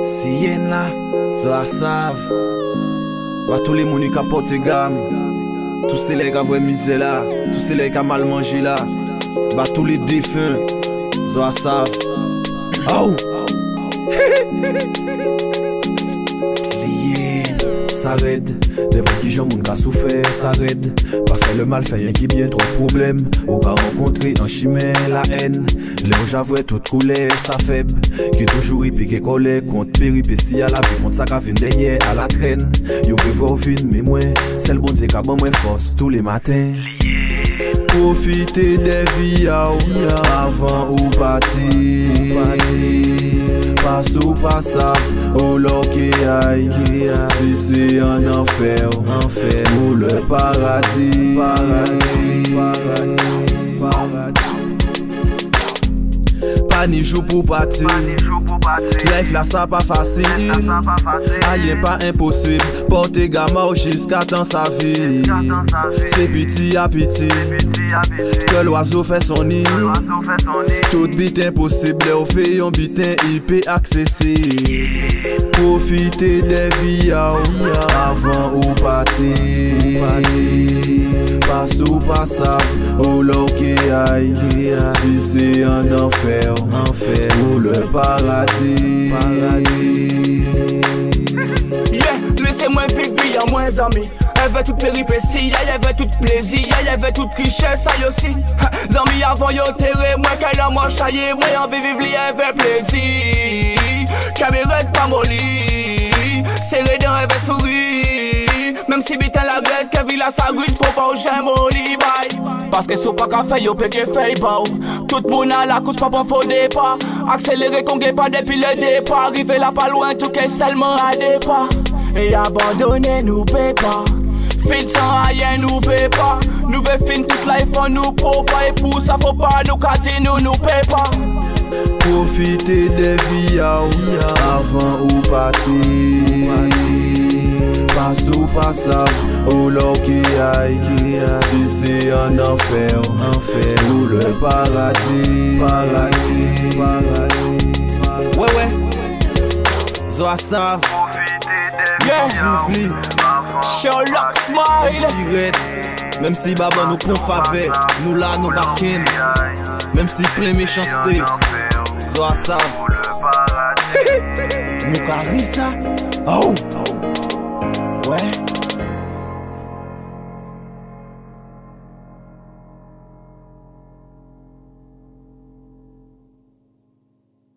Si yen la, zo a sav. Ba tou li mouni ka pote gam Tou se le ka vwe mize la Tou se le ka mal manje la. Ba tou li defen Zo a sav yen Sa red Devant ki jan moun ka soufer Sa red Pa fe le mal yen ki bien tro problem Ou ka renkontre en chimè la en Le ou javwe tout koule sa feb Ki toujou ripi ke kole Kont peripe si a la vi Kont sa ka denye a la tren Yo ve vò vin me mwen Sel bon di ka mwen fos Tous les matins. Profite de vi ya ou Avan ou pati Pas ou pas sav Ou lo ke ay Si se an anfer Ou le paradis Pa ni jou pou pati Life la sa pa fasil. Ayen pa imposib Porte gama ou jiska tan sa vi Se piti a piti Ke l'oiseau fè son nid. Tout bit imposib Le ou fè yon bitin IP aksesib Profite de vi ya ou Avan ou pati Pas ou pas Ou lo ke ay Si se an anfer Ou le paradis Yeah, laissez moi vivre à moins amis. Y'avait toute péripétie, y'avait toute plaisir, y'avait toute richesse, aussi. Zami avant yo terre, moi qu'elle a moi chaillé, moi envie vivre li avec plaisir. Caméra pas molly, si bitin la grette, que villa sa grille, faut pas ou j'aime au. Parce que sou pas qu'à faire, péché fait pas. Tout moun a la course, pas bon faux départ. Accélérer qu'on pas depuis le départ. Arriver là pas loin, tout qu'est seulement à départ. Et abandonner nous paie pas. Fin sans rien nous paie pas. Nous fin toute life on nous pour pas. Et pour ça faut pas nous casser, nous nous paie pas. Profite de vi ya ou Avan ou Pas ou pas sav Ou lo ki ay Si se an anfer Ou le paradis. Ouais ouais. Zo a sav Yeah, Vivli Sherlock Smile. Siret Même si baba nou kon fave Nou la nou va ken Même si plein méchanceté. Zo a sav Nou ka ri sa Oh. Ouais